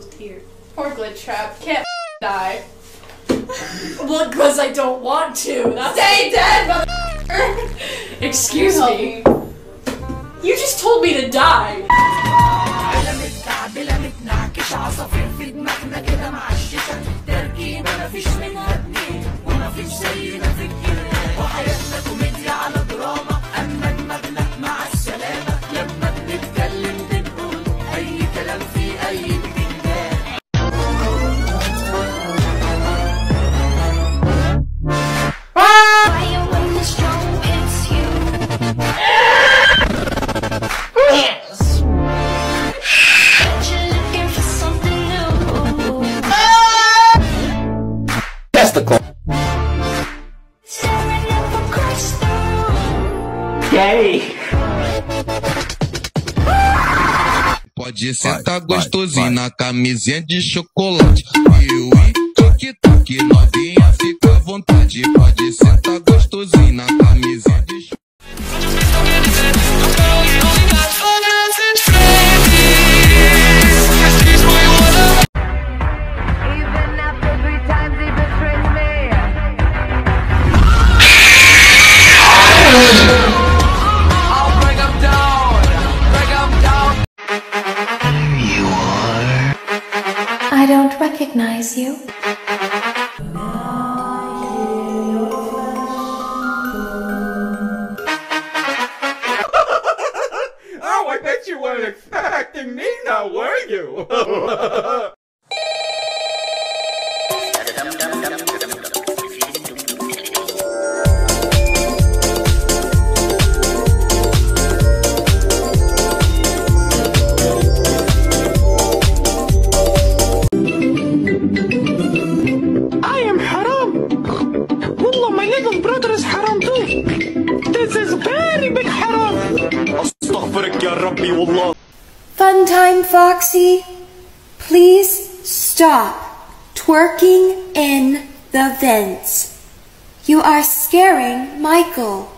cry single tear. Poor Glitchtrap. Can't die. Well, because I don't want to. That's Stay dead, mother. Excuse Help me. You just told me to die. Gay Pode sentar gostosinho na camisinha de chocolate. Piuí, toque-toque, novinha, fica à vontade. Pode were time, Foxy. Please stop twerking in the vents. You are scaring Michael.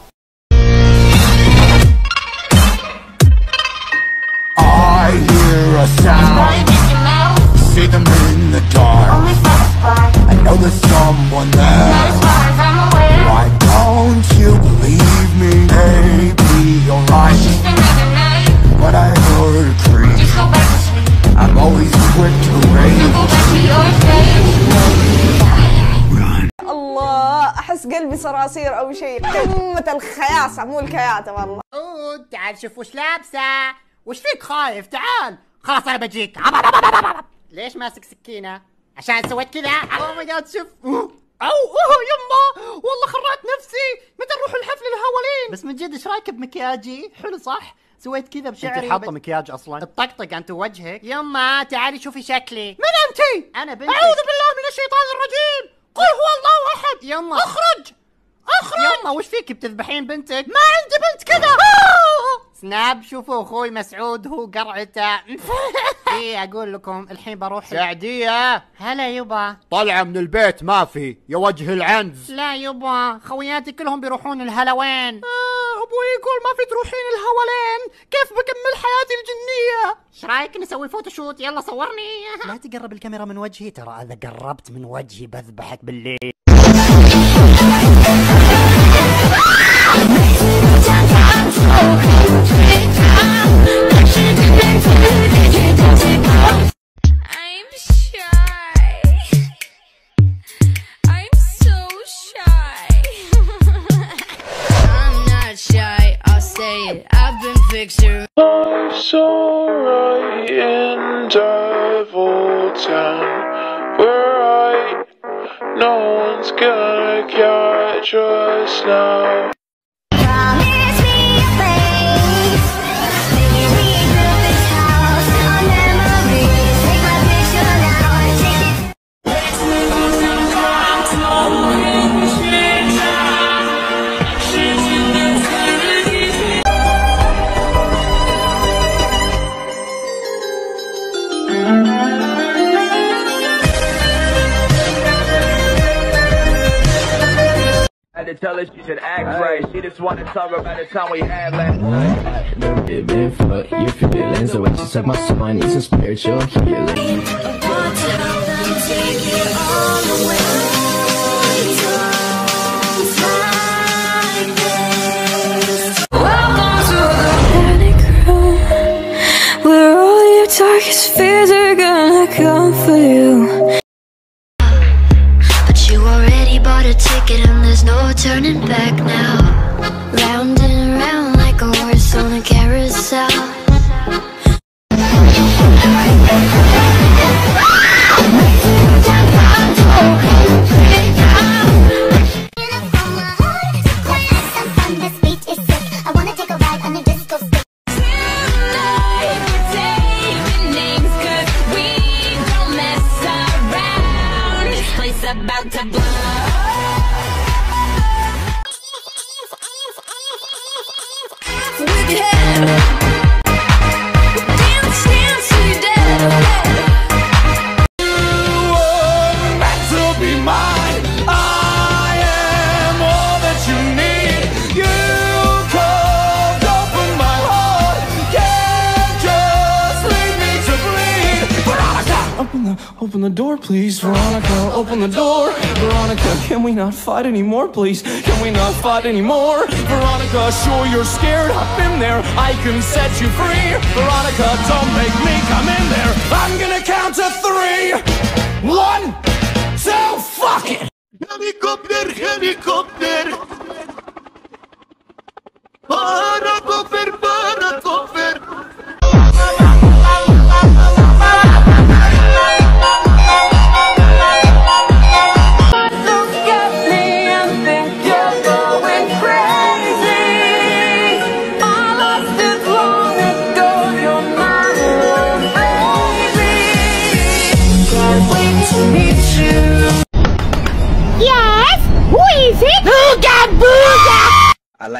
I hear a sound. See them in the dark. I know there's someone there. Why don't you believe me? Maybe you're right. But I heard a creep. I'm always quick to rage. الله أحس قلبي صراصير أو شيء قمة الخياسة مو الكياتة والله. عود تعال شوف وش لابسة. وش فيك خايف؟ تعال. خلاص أنا بجيك. ليش ماسك سكينة؟ عشان سويت كذا. أوه ماي جاد شوف أو أوه يما. والله خرعت نفسي. متى نروح الحفل الهوالين بس من جد إيش رأيك بمكياجي؟ حلو صح؟ سويت كذا بشعري انت حاطه مكياج أصلا؟ الطقطق انت وجهك يما تعالي شوفي شكلي. من أنت؟ أنا بنتك. أعوذ بالله من الشيطان الرجيم. قل هو الله أحد. يما. أخرج. أخرج. يما وش فيك بتذبحين بنتك؟ ما عندي بنت كذا. سناب شوفوا أخوي مسعود هو قرعته. إيه أقول لكم الحين بروح سعدية. هلا يبا. طلعة من البيت ما في. يا وجه العنز. لا يبا خوياتي كلهم بيروحون الهلوين. آه أبوي يقول ما في تروحين الهولين. كيف بكمل حياتي الجنية إيش رأيك نسوي فوتوشوت يلا صورني لا تقرب الكاميرا من وجهي ترى إذا قربت من وجهي بذبحك بالليل I'm shy. I'm so shy. I'm not shy, I'll say it. Been. Life's alright in Devil Town. We're right, no one's gonna catch us now. Wanna talk about the time we had last night. Been for your feelings. The way she suck my spine needs some spiritual healing. panic room Where all your darkest fears are gonna come for you But you already bought a ticket and there's no turning back now. Round and round like a horse on a carousel. Name's good we don't mess around place about to blow the door, please. Veronica, open the door. Veronica, can we not fight anymore, please? Can we not fight anymore? Veronica, sure you're scared. I've been there. I can set you free. Veronica, don't make me come in there. I'm gonna count to three. One. So fuck it! Helicopter, helicopter! Para Paracopter, paracopter! Yes?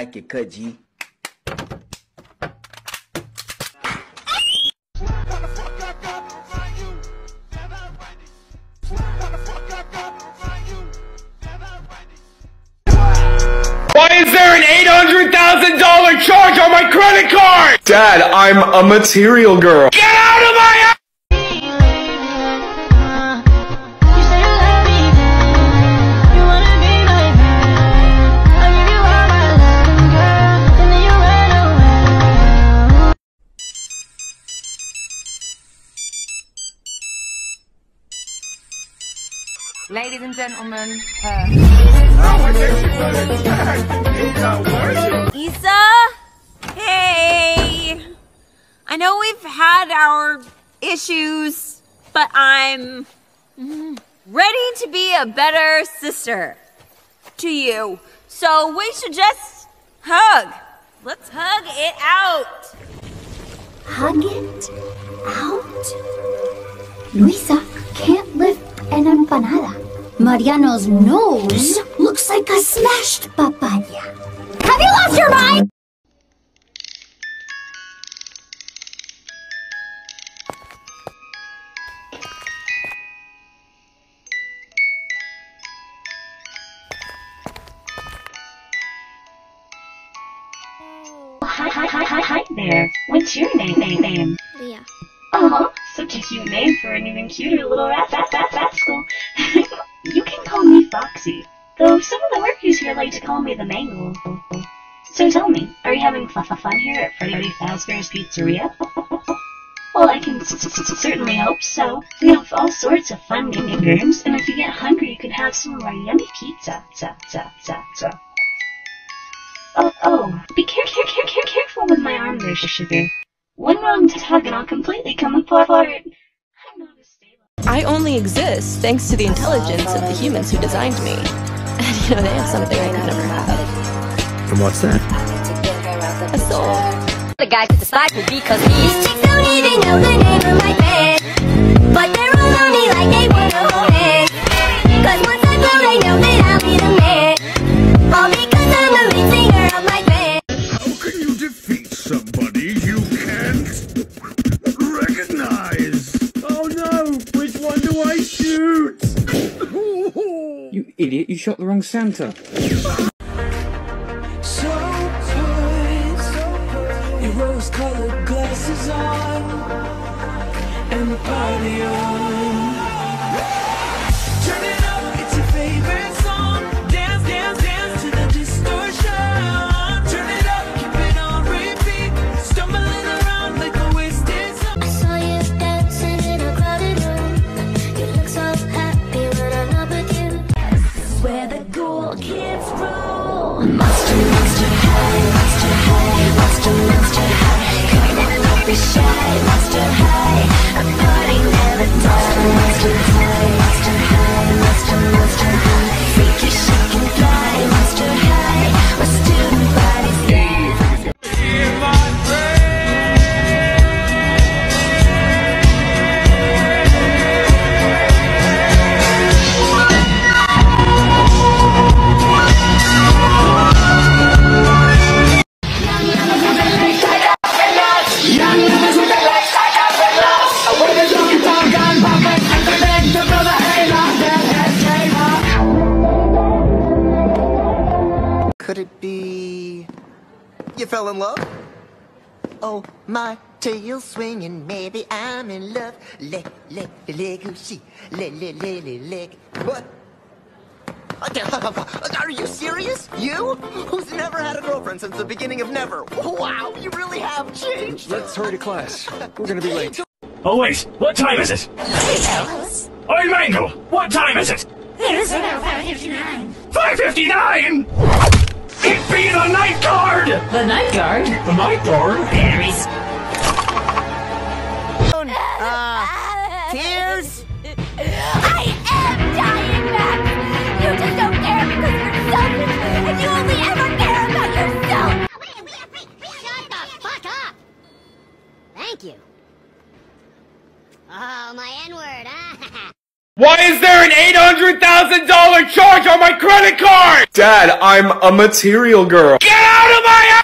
Like your cut, G. Why is there an $800,000 charge on my credit card? Dad, I'm a material girl. Get out of my Ladies and gentlemen, Issa? Hey! I know we've had our issues, but I'm ready to be a better sister to you. So we should just hug. Let's hug it out. Hug it out. Luisa can't lift an empanada. Mariano's nose looks like a smashed papaya. Have you lost your mind? Hi, hi, hi, hi, hi there. What's your name? Name, name? Leah. Oh, such a cute name for an even cuter little rat, rat, rat, rascal. you can call me Foxy, though some of the workers here like to call me the Mangle. So tell me, are you having f- fun here at Freddy Fazbear's Pizzeria? well, I can certainly hope so. We have all sorts of fun games, and if you get hungry, you could have some of our yummy pizza. Za, za, za, za. Oh, oh, be care- care- care- care- careful with my arm there, Sugar. One wrong tug and I'll completely come apart. I only exist thanks to the intelligence of the humans who designed me. And you know, they have something I could never have. And what's that? A soul. The guy took the spike me because these Idiot, you shot the wrong Santa. So put, so put your rose-colored glasses on and the party on. In love? Oh, my tail swinging, maybe I'm in love. Leg, leg, leg, who's she? Leg, leg, leg, leg, leg. What? Are you serious? You? Who's never had a girlfriend since the beginning of never? Wow, you really have changed. Let's hurry to class. We're gonna be late. Oh wait, what time is it? Oi, oh, Mangle, what time is it? It's about 559. 5.59! It be the night guard! The night guard? The night guard? Aries. Uh, tears? I am dying, Max! You just don't care because you're selfish and you only ever care about yourself! Shut the fuck up! Thank you. Oh, my N-word, huh? Why is there an $800,000 charge on my credit card? Dad, I'm a material girl. Get out of my